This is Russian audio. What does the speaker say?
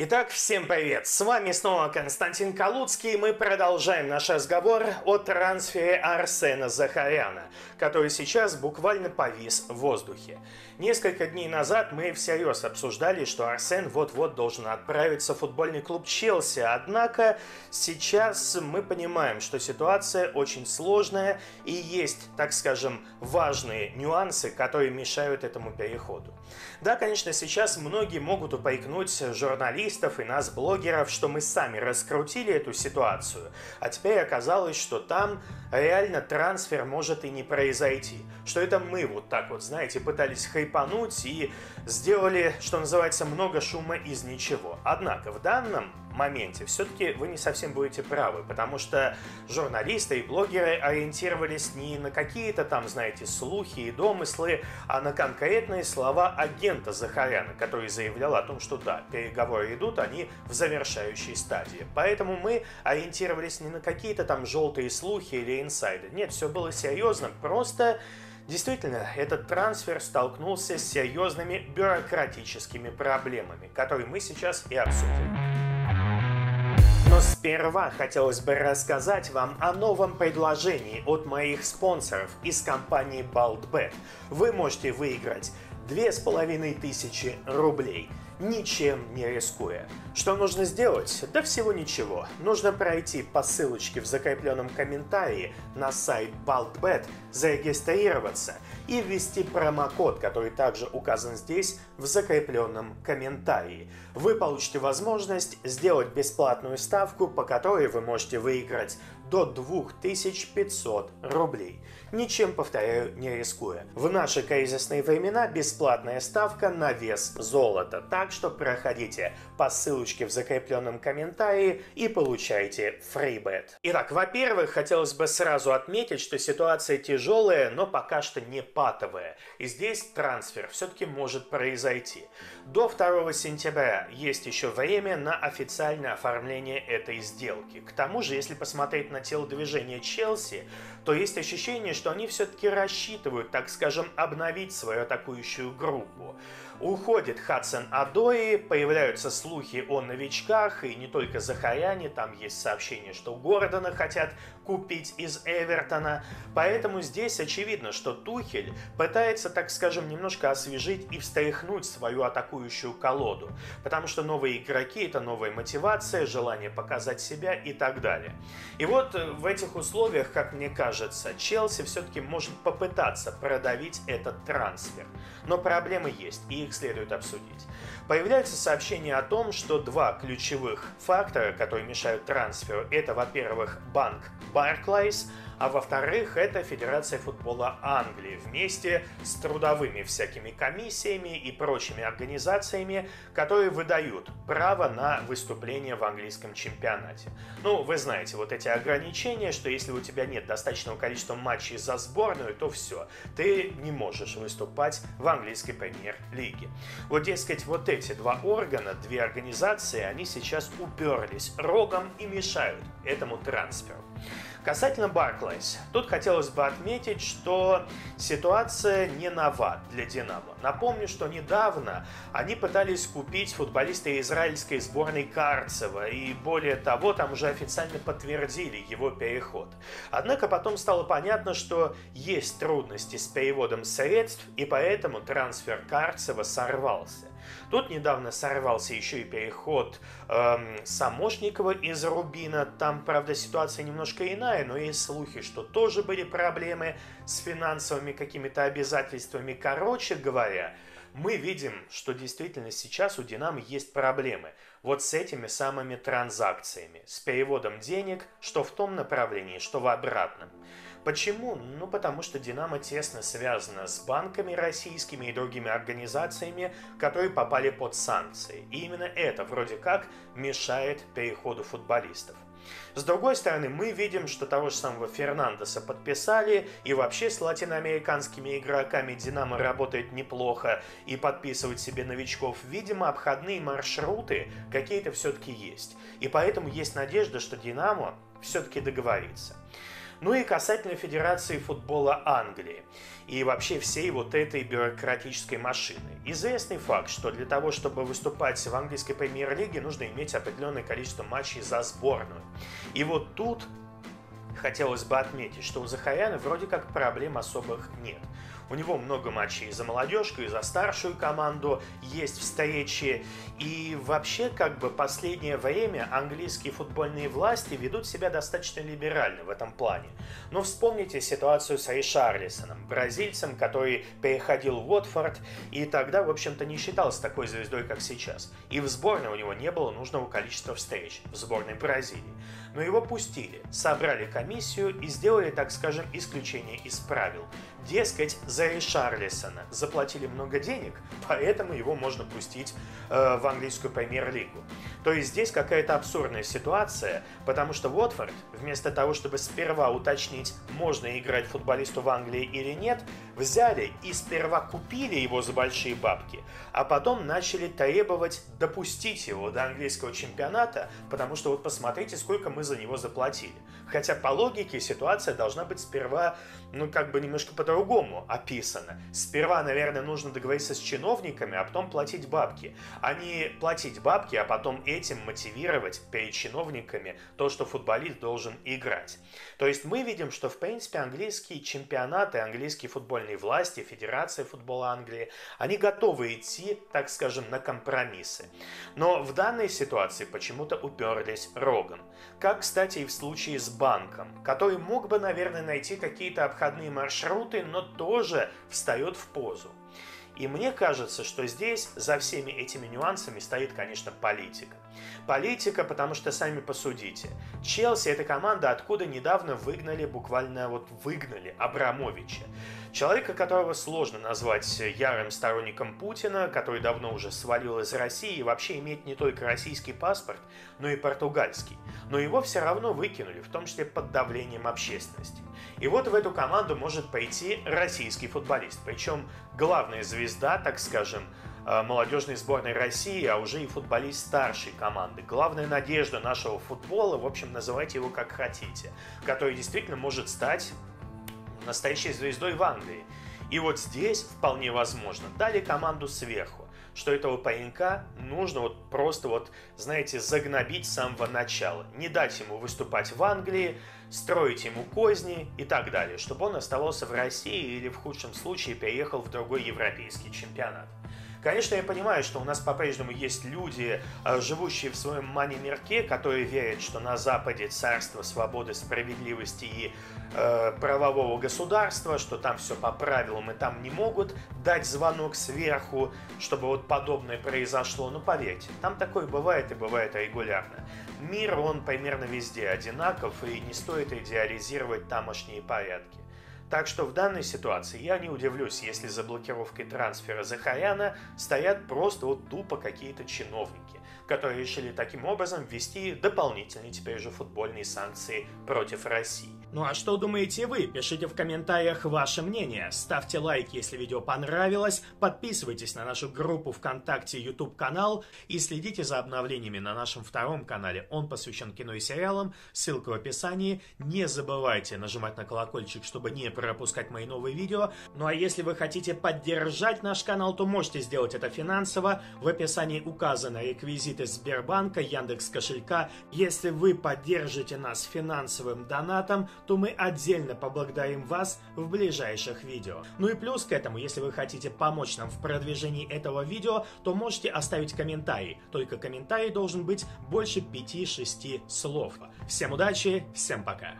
Итак, всем привет! С вами снова Константин Калуцкий, и мы продолжаем наш разговор о трансфере Арсена Захаряна, который сейчас буквально повис в воздухе. Несколько дней назад мы всерьез обсуждали, что Арсен вот-вот должен отправиться в футбольный клуб Челси, однако сейчас мы понимаем, что ситуация очень сложная и есть, так скажем, важные нюансы, которые мешают этому переходу. Да, конечно, сейчас многие могут упрекнуть журналистов и нас, блогеров, что мы сами раскрутили эту ситуацию, а теперь оказалось, что там реально трансфер может и не произойти. Что это мы вот так вот, знаете, пытались хайпануть и сделали, что называется, много шума из ничего. Однако в данном моменте все-таки вы не совсем будете правы, потому что журналисты и блогеры ориентировались не на какие-то там, знаете, слухи и домыслы, а на конкретные слова агента Захаряна, который заявлял о том, что да, переговоры идут, они в завершающей стадии. Поэтому мы ориентировались не на какие-то там желтые слухи или инсайды. Нет, все было серьезно, просто Действительно, этот трансфер столкнулся с серьезными бюрократическими проблемами, которые мы сейчас и обсудим. Но сперва хотелось бы рассказать вам о новом предложении от моих спонсоров из компании BaldBet. Вы можете выиграть 2500 рублей – ничем не рискуя. Что нужно сделать? Да всего ничего. Нужно пройти по ссылочке в закрепленном комментарии на сайт BaltBet, зарегистрироваться и ввести промокод, который также указан здесь в закрепленном комментарии. Вы получите возможность сделать бесплатную ставку, по которой вы можете выиграть до 2500 рублей. Ничем, повторяю, не рискуя. В наши кризисные времена бесплатная ставка на вес золота. Так что проходите по ссылочке в закрепленном комментарии и получайте фрибет. Итак, во-первых, хотелось бы сразу отметить, что ситуация тяжелая, но пока что не патовая. И здесь трансфер все-таки может произойти. До 2 сентября есть еще время на официальное оформление этой сделки. К тому же, если посмотреть на на телодвижение Челси, то есть ощущение, что они все-таки рассчитывают, так скажем, обновить свою атакующую группу. Уходит Хадсон Адои, появляются слухи о новичках, и не только Захаряне, там есть сообщение, что Гордона хотят купить из Эвертона. Поэтому здесь очевидно, что Тухель пытается, так скажем, немножко освежить и встряхнуть свою атакующую колоду. Потому что новые игроки – это новая мотивация, желание показать себя и так далее. И вот э, в этих условиях, как мне кажется, Челси все-таки может попытаться продавить этот трансфер. Но проблемы есть, и их следует обсудить. Появляются сообщения о том, что два ключевых фактора, которые мешают трансферу, это, во-первых, банк Barclays – а во-вторых, это Федерация футбола Англии вместе с трудовыми всякими комиссиями и прочими организациями, которые выдают право на выступление в английском чемпионате. Ну, вы знаете, вот эти ограничения, что если у тебя нет достаточного количества матчей за сборную, то все, ты не можешь выступать в английской премьер-лиге. Вот, дескать, вот эти два органа, две организации, они сейчас уперлись рогом и мешают этому трансферу. Касательно Barclays, тут хотелось бы отметить, что ситуация не нова для Динамо. Напомню, что недавно они пытались купить футболиста израильской сборной Карцева, и более того, там уже официально подтвердили его переход. Однако потом стало понятно, что есть трудности с переводом средств, и поэтому трансфер Карцева сорвался. Тут недавно сорвался еще и переход эм, Самошникова из Рубина. Там, правда, ситуация немножко иная, но есть слухи, что тоже были проблемы с финансовыми какими-то обязательствами. Короче говоря, мы видим, что действительно сейчас у Динамо есть проблемы. Вот с этими самыми транзакциями, с переводом денег, что в том направлении, что в обратном. Почему? Ну, потому что Динамо тесно связано с банками российскими и другими организациями, которые попали под санкции. И именно это вроде как мешает переходу футболистов. С другой стороны, мы видим, что того же самого Фернандеса подписали, и вообще с латиноамериканскими игроками Динамо работает неплохо, и подписывать себе новичков, видимо, обходные маршруты какие-то все-таки есть. И поэтому есть надежда, что Динамо все-таки договорится. Ну и касательно Федерации футбола Англии и вообще всей вот этой бюрократической машины. Известный факт, что для того, чтобы выступать в английской премьер-лиге, нужно иметь определенное количество матчей за сборную. И вот тут хотелось бы отметить, что у Захаряна вроде как проблем особых нет. У него много матчей за молодежку, и за старшую команду есть встречи. И вообще, как бы, последнее время английские футбольные власти ведут себя достаточно либерально в этом плане. Но вспомните ситуацию с Ришарлисоном, бразильцем, который переходил в Уотфорд, и тогда, в общем-то, не считался такой звездой, как сейчас. И в сборной у него не было нужного количества встреч, в сборной Бразилии. Но его пустили, собрали комиссию и сделали, так скажем, исключение из правил. Дескать, за Ришарлисона заплатили много денег, поэтому его можно пустить э, в английскую премьер-лигу. То есть здесь какая-то абсурдная ситуация, потому что Уотфорд, вместо того, чтобы сперва уточнить, можно играть футболисту в Англии или нет, взяли и сперва купили его за большие бабки, а потом начали требовать допустить его до английского чемпионата, потому что вот посмотрите, сколько мы за него заплатили. Хотя по логике ситуация должна быть сперва, ну как бы немножко по-другому описана. Сперва, наверное, нужно договориться с чиновниками, а потом платить бабки. А не платить бабки, а потом этим мотивировать перед чиновниками то, что футболист должен играть. То есть мы видим, что в принципе английские чемпионаты, английские футбольные власти, Федерация футбола Англии, они готовы идти, так скажем, на компромиссы. Но в данной ситуации почему-то уперлись рогом. Как, кстати, и в случае с банком, который мог бы, наверное, найти какие-то обходные маршруты, но тоже встает в позу. И мне кажется, что здесь за всеми этими нюансами стоит, конечно, политика. Политика, потому что сами посудите. Челси – это команда, откуда недавно выгнали, буквально вот выгнали Абрамовича. Человека, которого сложно назвать ярым сторонником Путина, который давно уже свалил из России и вообще имеет не только российский паспорт, но и португальский. Но его все равно выкинули, в том числе под давлением общественности. И вот в эту команду может пойти российский футболист. Причем главная звезда, так скажем, молодежной сборной России, а уже и футболист старшей команды. Главная надежда нашего футбола, в общем, называйте его как хотите, который действительно может стать настоящей звездой в Англии. И вот здесь вполне возможно дали команду сверху, что этого паренька нужно вот просто вот, знаете, загнобить с самого начала. Не дать ему выступать в Англии, строить ему козни и так далее, чтобы он оставался в России или в худшем случае переехал в другой европейский чемпионат. Конечно, я понимаю, что у нас по-прежнему есть люди, э, живущие в своем мани-мирке, которые верят, что на Западе царство свободы, справедливости и э, правового государства, что там все по правилам и там не могут дать звонок сверху, чтобы вот подобное произошло. Но поверьте, там такое бывает и бывает регулярно. Мир, он примерно везде одинаков, и не стоит идеализировать тамошние порядки. Так что в данной ситуации я не удивлюсь, если за блокировкой трансфера Захаряна стоят просто вот тупо какие-то чиновники, которые решили таким образом ввести дополнительные теперь же футбольные санкции против России. Ну а что думаете вы? Пишите в комментариях ваше мнение. Ставьте лайк, если видео понравилось. Подписывайтесь на нашу группу ВКонтакте, YouTube канал и следите за обновлениями на нашем втором канале. Он посвящен кино и сериалам. Ссылка в описании. Не забывайте нажимать на колокольчик, чтобы не пропускать мои новые видео. Ну а если вы хотите поддержать наш канал, то можете сделать это финансово. В описании указаны реквизиты Сбербанка, Яндекс кошелька. Если вы поддержите нас финансовым донатом, то мы отдельно поблагодарим вас в ближайших видео. Ну и плюс к этому, если вы хотите помочь нам в продвижении этого видео, то можете оставить комментарий. Только комментарий должен быть больше 5-6 слов. Всем удачи, всем пока!